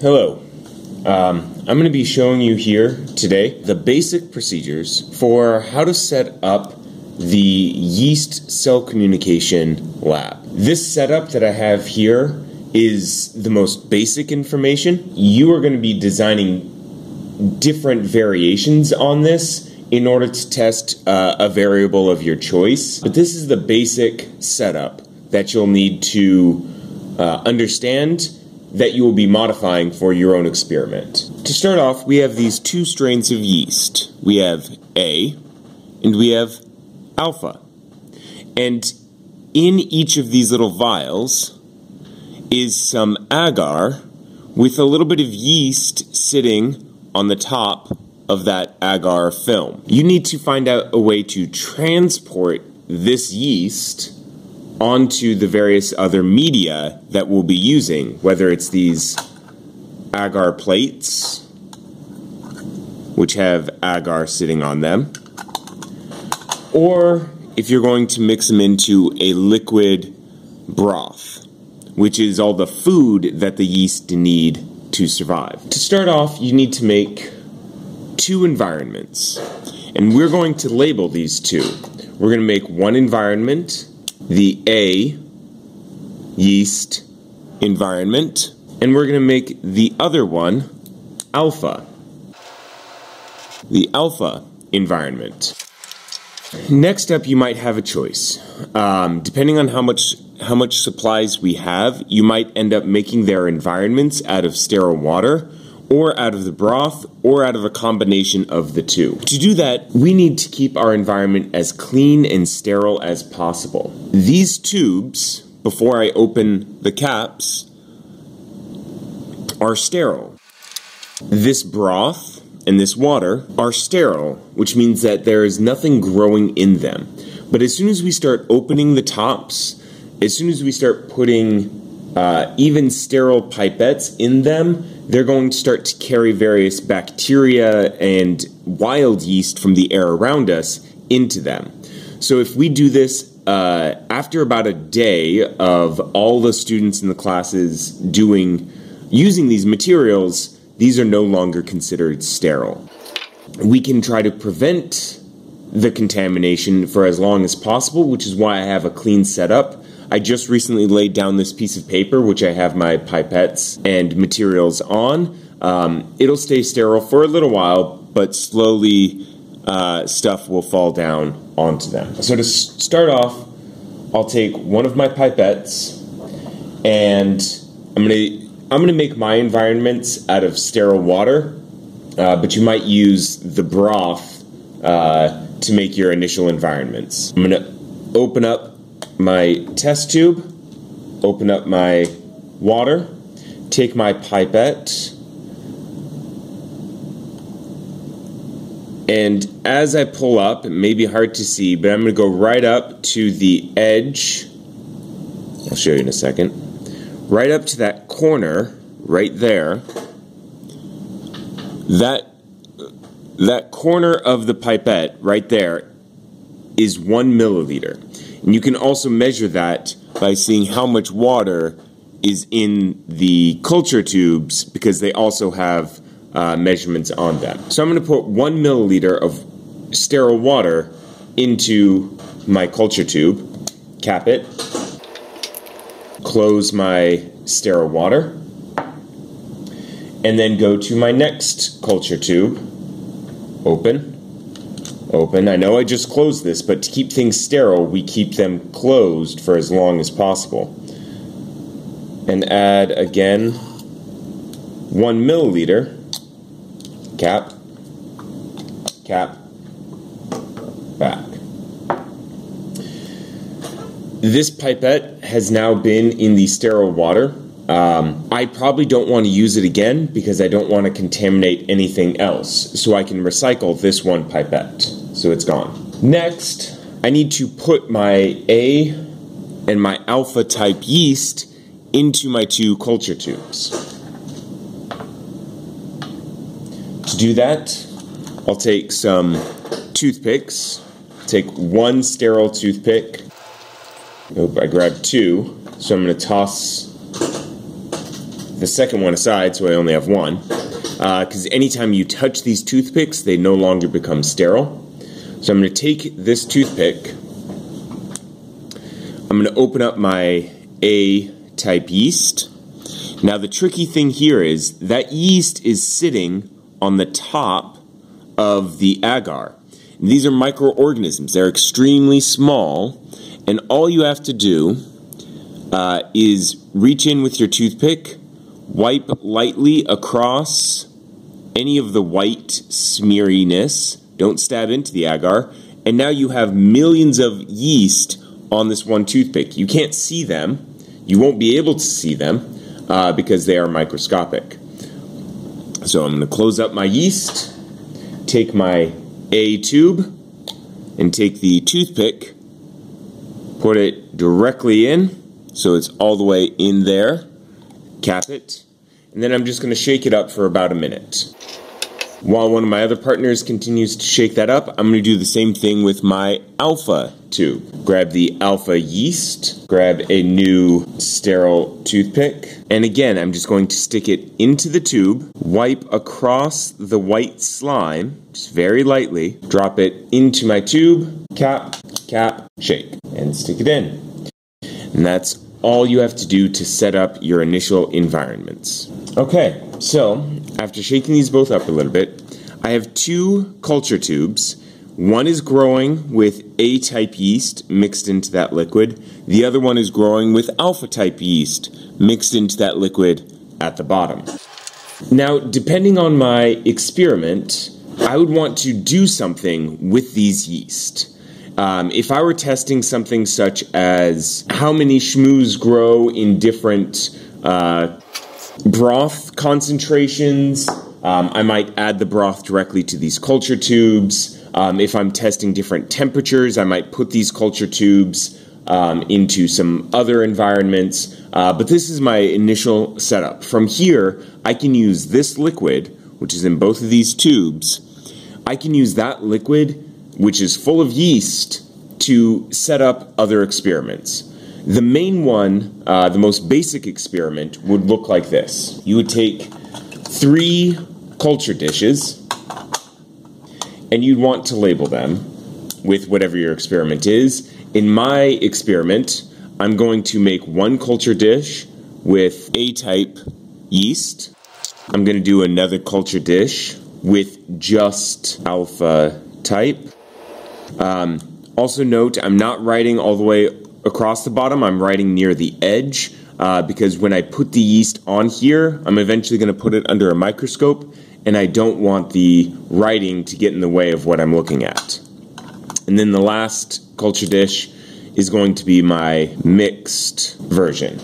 Hello. Um, I'm going to be showing you here today the basic procedures for how to set up the yeast cell communication lab. This setup that I have here is the most basic information. You are going to be designing different variations on this in order to test uh, a variable of your choice. But this is the basic setup that you'll need to uh, understand that you will be modifying for your own experiment. To start off, we have these two strains of yeast. We have A and we have alpha. And in each of these little vials is some agar with a little bit of yeast sitting on the top of that agar film. You need to find out a way to transport this yeast onto the various other media that we'll be using, whether it's these agar plates, which have agar sitting on them, or if you're going to mix them into a liquid broth, which is all the food that the yeast need to survive. To start off, you need to make two environments, and we're going to label these two. We're going to make one environment the A yeast environment, and we're going to make the other one alpha, the alpha environment. Next up, you might have a choice. Um, depending on how much how much supplies we have, you might end up making their environments out of sterile water or out of the broth, or out of a combination of the two. To do that, we need to keep our environment as clean and sterile as possible. These tubes, before I open the caps, are sterile. This broth and this water are sterile, which means that there is nothing growing in them. But as soon as we start opening the tops, as soon as we start putting uh, even sterile pipettes in them, they're going to start to carry various bacteria and wild yeast from the air around us into them. So if we do this uh, after about a day of all the students in the classes doing using these materials, these are no longer considered sterile. We can try to prevent the contamination for as long as possible, which is why I have a clean setup I just recently laid down this piece of paper, which I have my pipettes and materials on. Um, it'll stay sterile for a little while, but slowly uh, stuff will fall down onto them. So to s- start off, I'll take one of my pipettes and I'm gonna I'm gonna make my environments out of sterile water, uh, but you might use the broth uh, to make your initial environments. I'm gonna open up my test tube, open up my water, take my pipette, and as I pull up, it may be hard to see, but I'm going to go right up to the edge. I'll show you in a second. Right up to that corner, right there. That that corner of the pipette right there is one milliliter. And you can also measure that by seeing how much water is in the culture tubes because they also have uh, measurements on them. So I'm going to put one milliliter of sterile water into my culture tube, cap it, close my sterile water, and then go to my next culture tube, open, open. I know I just closed this, but to keep things sterile, we keep them closed for as long as possible. And add again one milliliter, cap, cap, back. This pipette has now been in the sterile water. Um, I probably don't want to use it again because I don't want to contaminate anything else. So I can recycle this one pipette so it's gone. Next, I need to put my A and my alpha type yeast into my two culture tubes. To do that, I'll take some toothpicks, take one sterile toothpick. Nope, I grabbed two, so I'm going to toss the second one aside, so I only have one. Because uh, anytime you touch these toothpicks, they no longer become sterile. So I'm going to take this toothpick. I'm going to open up my A type yeast. Now, the tricky thing here is that yeast is sitting on the top of the agar. And these are microorganisms, they're extremely small, and all you have to do uh, is reach in with your toothpick, wipe lightly across any of the white smeariness, don't stab into the agar, and now you have millions of yeast on this one toothpick. You can't see them, you won't be able to see them uh, because they are microscopic. So I'm going to close up my yeast, take my A tube, and take the toothpick, put it directly in, so it's all the way in there, cap it, and then I'm just going to shake it up for about a minute. While one of my other partners continues to shake that up, I'm going to do the same thing with my alpha tube. Grab the alpha yeast, grab a new sterile toothpick, and again, I'm just going to stick it into the tube, wipe across the white slime, just very lightly, drop it into my tube, cap, cap, shake, and stick it in. And that's all you have to do to set up your initial environments. Okay, so after shaking these both up a little bit, I have two culture tubes. One is growing with A type yeast mixed into that liquid. The other one is growing with alpha type yeast mixed into that liquid at the bottom. Now, depending on my experiment, I would want to do something with these yeast. Um, if I were testing something such as how many shmoos grow in different uh, broth concentrations. Um, I might add the broth directly to these culture tubes. Um, if I'm testing different temperatures, I might put these culture tubes um, into some other environments. Uh, but this is my initial setup. From here, I can use this liquid, which is in both of these tubes. I can use that liquid, which is full of yeast, to set up other experiments. The main one, uh, the most basic experiment, would look like this. You would take three culture dishes and you'd want to label them with whatever your experiment is. In my experiment, I'm going to make one culture dish with A type yeast. I'm going to do another culture dish with just alpha type. Um, also, note I'm not writing all the way across the bottom, I'm writing near the edge uh, because when I put the yeast on here, I'm eventually going to put it under a microscope and I don't want the writing to get in the way of what I'm looking at. And then the last culture dish is going to be my mixed version.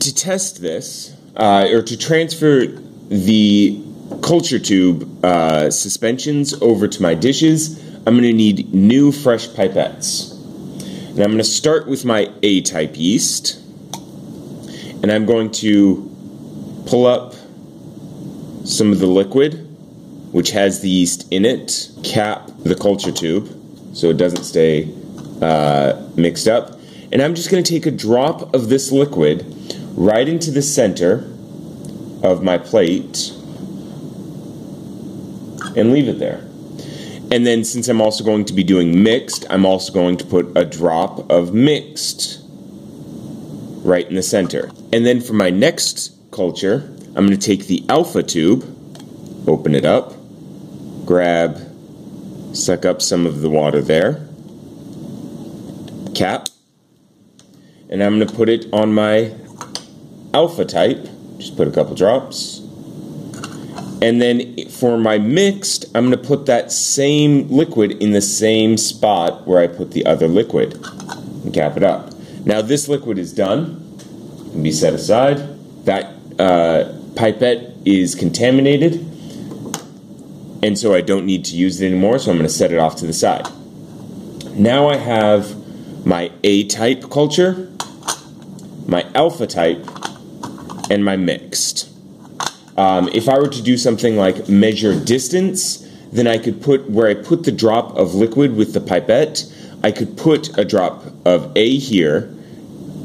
To test this, uh, or to transfer the culture tube uh, suspensions over to my dishes, I'm going to need new fresh pipettes. And I'm going to start with my A-type yeast. And I'm going to pull up some of the liquid, which has the yeast in it, cap the culture tube so it doesn't stay uh, mixed up. And I'm just going to take a drop of this liquid right into the center of my plate and leave it there. And then since I'm also going to be doing mixed, I'm also going to put a drop of mixed right in the center. And then for my next culture, I'm going to take the alpha tube, open it up, grab, suck up some of the water there, cap, and I'm going to put it on my alpha type, just put a couple drops, and then for my mixed, I'm going to put that same liquid in the same spot where I put the other liquid and cap it up. Now this liquid is done, can be set aside. That uh, pipette is contaminated, and so I don't need to use it anymore, so I'm going to set it off to the side. Now I have my A-type culture, my alpha type, and my mixed. Um, if I were to do something like measure distance, then I could put where I put the drop of liquid with the pipette, I could put a drop of A here,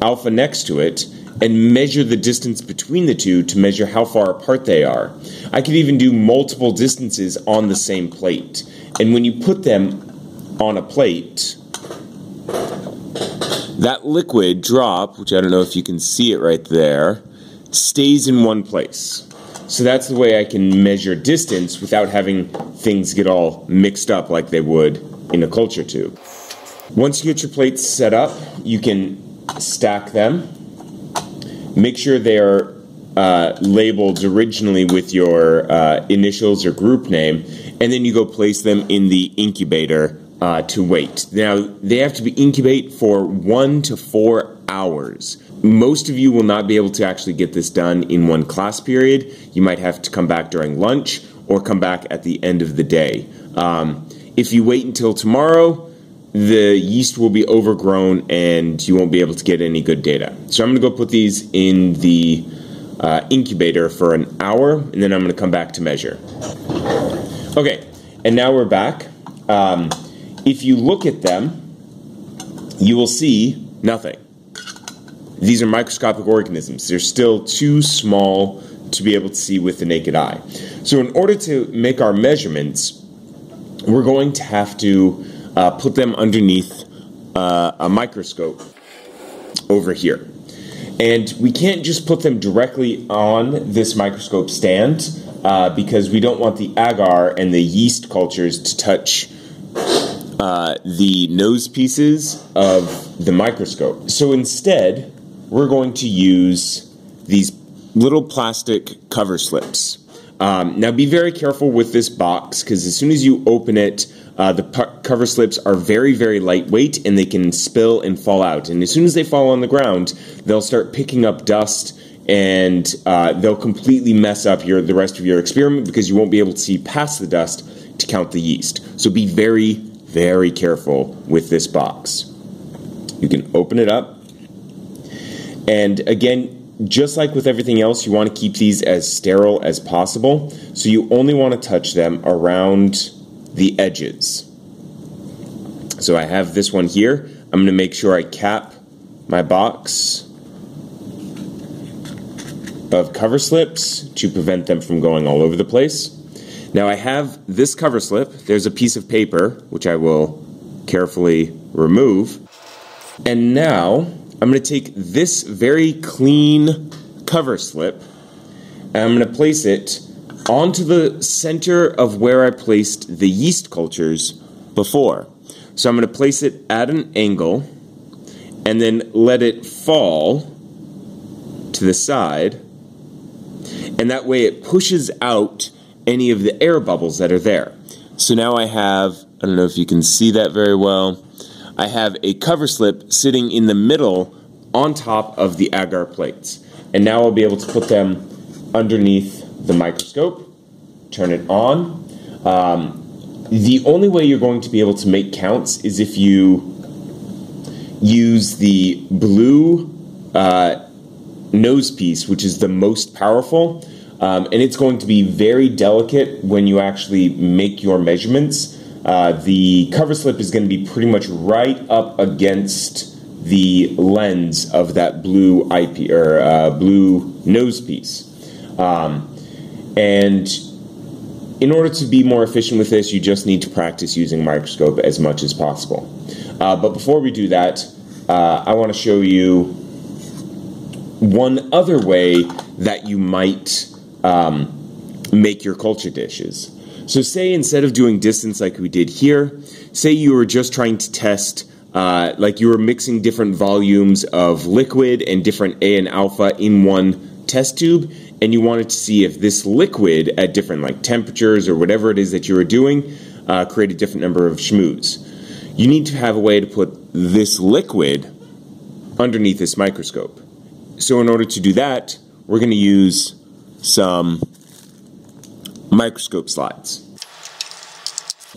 alpha next to it, and measure the distance between the two to measure how far apart they are. I could even do multiple distances on the same plate. And when you put them on a plate, that liquid drop, which I don't know if you can see it right there, stays in one place. So that's the way I can measure distance without having things get all mixed up like they would in a culture tube. Once you get your plates set up, you can stack them. Make sure they are uh, labeled originally with your uh, initials or group name, and then you go place them in the incubator uh, to wait. Now, they have to be incubate for one to four hours. Most of you will not be able to actually get this done in one class period. You might have to come back during lunch or come back at the end of the day. Um, if you wait until tomorrow, the yeast will be overgrown and you won't be able to get any good data. So I'm going to go put these in the uh, incubator for an hour and then I'm going to come back to measure. Okay, and now we're back. Um, if you look at them, you will see nothing. These are microscopic organisms. They're still too small to be able to see with the naked eye. So, in order to make our measurements, we're going to have to uh, put them underneath uh, a microscope over here. And we can't just put them directly on this microscope stand uh, because we don't want the agar and the yeast cultures to touch uh, the nose pieces of the microscope. So instead, we're going to use these little plastic cover slips. Um, now, be very careful with this box because as soon as you open it, uh, the cover slips are very, very lightweight and they can spill and fall out. And as soon as they fall on the ground, they'll start picking up dust and uh, they'll completely mess up your the rest of your experiment because you won't be able to see past the dust to count the yeast. So be very, very careful with this box. You can open it up. And again, just like with everything else, you want to keep these as sterile as possible. So you only want to touch them around the edges. So I have this one here. I'm going to make sure I cap my box of cover slips to prevent them from going all over the place. Now I have this cover slip. There's a piece of paper, which I will carefully remove. And now I'm going to take this very clean cover slip and I'm going to place it onto the center of where I placed the yeast cultures before. So I'm going to place it at an angle and then let it fall to the side. And that way it pushes out any of the air bubbles that are there. So now I have, I don't know if you can see that very well, I have a cover slip sitting in the middle on top of the agar plates. And now I'll be able to put them underneath the microscope, turn it on. Um, the only way you're going to be able to make counts is if you use the blue uh, nose piece, which is the most powerful. Um, and it's going to be very delicate when you actually make your measurements. Uh, the cover slip is going to be pretty much right up against the lens of that blue IP or uh, blue nose piece. Um, and in order to be more efficient with this, you just need to practice using microscope as much as possible. Uh, but before we do that, uh, I want to show you one other way that you might um, make your culture dishes. So say instead of doing distance like we did here, say you were just trying to test uh, like you were mixing different volumes of liquid and different A and alpha in one test tube, and you wanted to see if this liquid at different like temperatures or whatever it is that you were doing uh, create a different number of shmoos. You need to have a way to put this liquid underneath this microscope. So in order to do that, we're going to use some microscope slides.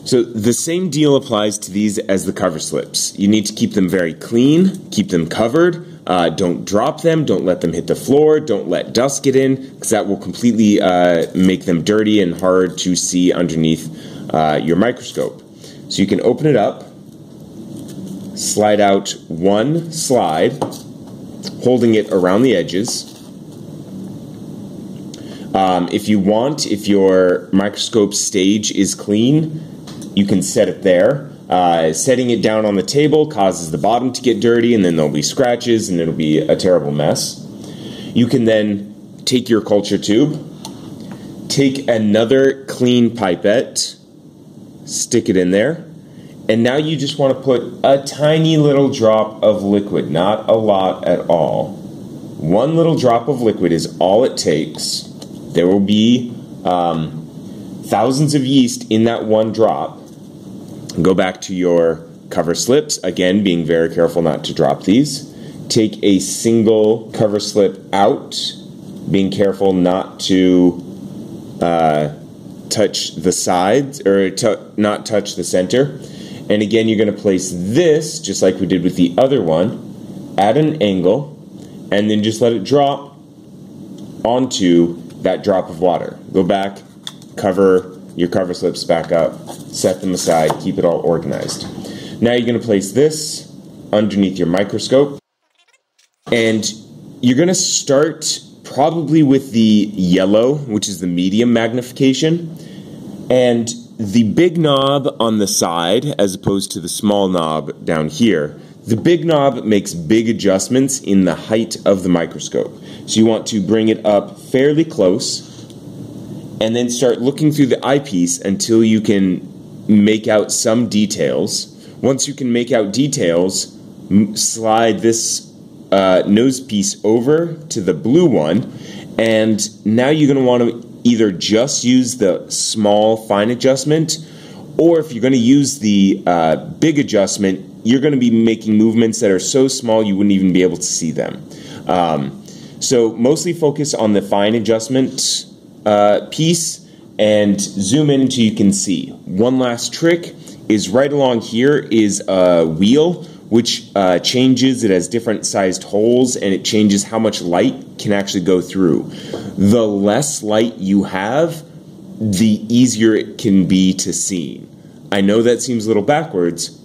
So the same deal applies to these as the cover slips. You need to keep them very clean, keep them covered, uh, don't drop them, don't let them hit the floor, don't let dust get in, because that will completely uh, make them dirty and hard to see underneath uh, your microscope. So you can open it up, slide out one slide, holding it around the edges. Um, if you want, if your microscope stage is clean, you can set it there. Uh, setting it down on the table causes the bottom to get dirty, and then there'll be scratches, and it'll be a terrible mess. You can then take your culture tube, take another clean pipette, stick it in there, and now you just want to put a tiny little drop of liquid, not a lot at all. One little drop of liquid is all it takes. There will be um, thousands of yeast in that one drop Go back to your cover slips, again, being very careful not to drop these. Take a single cover slip out, being careful not to uh, touch the sides or not touch the center. And again, you're going to place this, just like we did with the other one, at an angle, and then just let it drop onto that drop of water. Go back, cover your cover slips back up, set them aside, keep it all organized. Now you're going to place this underneath your microscope, and you're going to start probably with the yellow, which is the medium magnification, and the big knob on the side, as opposed to the small knob down here. The big knob makes big adjustments in the height of the microscope. So you want to bring it up fairly close and then start looking through the eyepiece until you can make out some details. Once you can make out details, slide this uh, nose piece over to the blue one, and now you're going to want to either just use the small fine adjustment, or if you're going to use the uh, big adjustment, you're going to be making movements that are so small you wouldn't even be able to see them. Um, so mostly focus on the fine adjustment uh, piece and zoom in until you can see. One last trick is right along here is a wheel which uh, changes. It has different sized holes and it changes how much light can actually go through. The less light you have, the easier it can be to see. I know that seems a little backwards,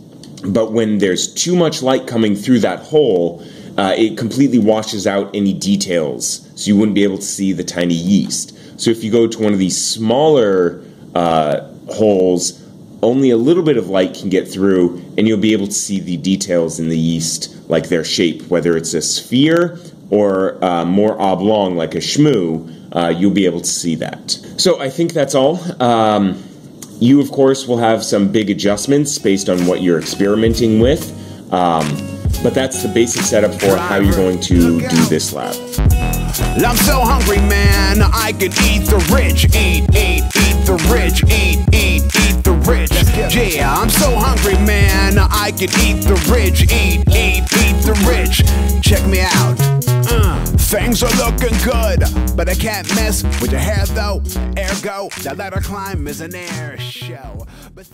but when there's too much light coming through that hole, uh, it completely washes out any details, so you wouldn't be able to see the tiny yeast. So if you go to one of these smaller uh, holes, only a little bit of light can get through, and you'll be able to see the details in the yeast, like their shape, whether it's a sphere or uh, more oblong, like a shmoo. Uh, you'll be able to see that. So I think that's all. Um, you, of course, will have some big adjustments based on what you're experimenting with, um, but that's the basic setup for how you're going to do this lab. I'm so hungry, man. I could eat the rich. Eat, eat, eat the rich. Eat, eat, eat the rich. Yeah, I'm so hungry, man. I could eat the rich. Eat, eat, eat the rich. Check me out. Uh, things are looking good, but I can't mess with your hair though. Ergo, that ladder climb is an air show. But